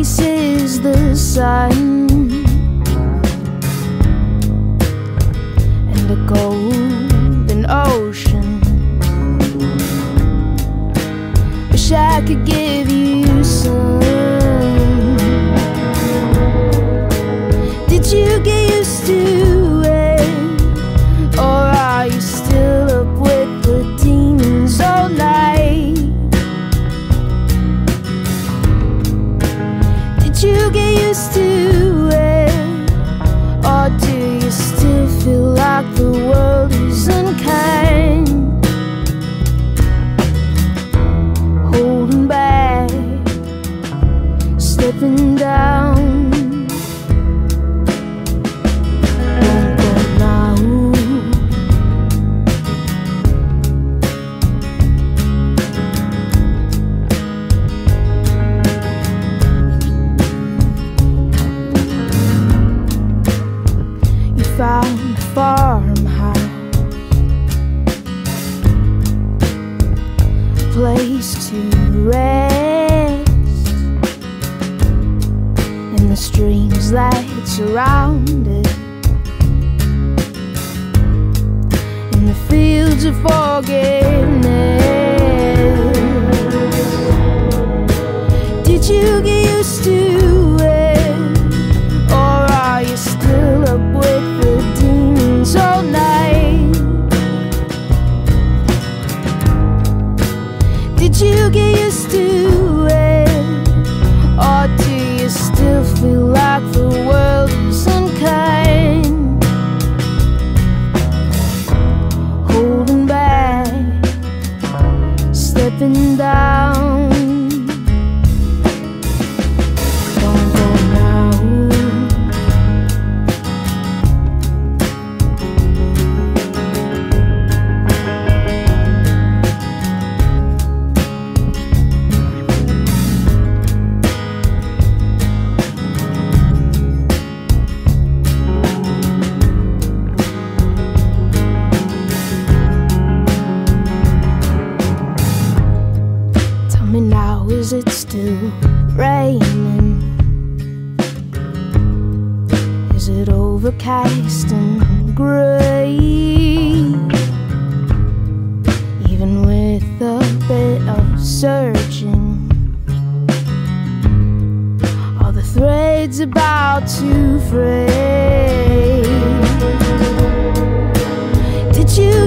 faces the sun and a golden ocean. Wish I could give you. used to it? Or do you still feel like the world? Place to rest. in the streams that surround it. In the fields of forgiveness. Used Is it still raining. Is it overcast and grey? Even with a bit of searching, are the threads about to fray? Did you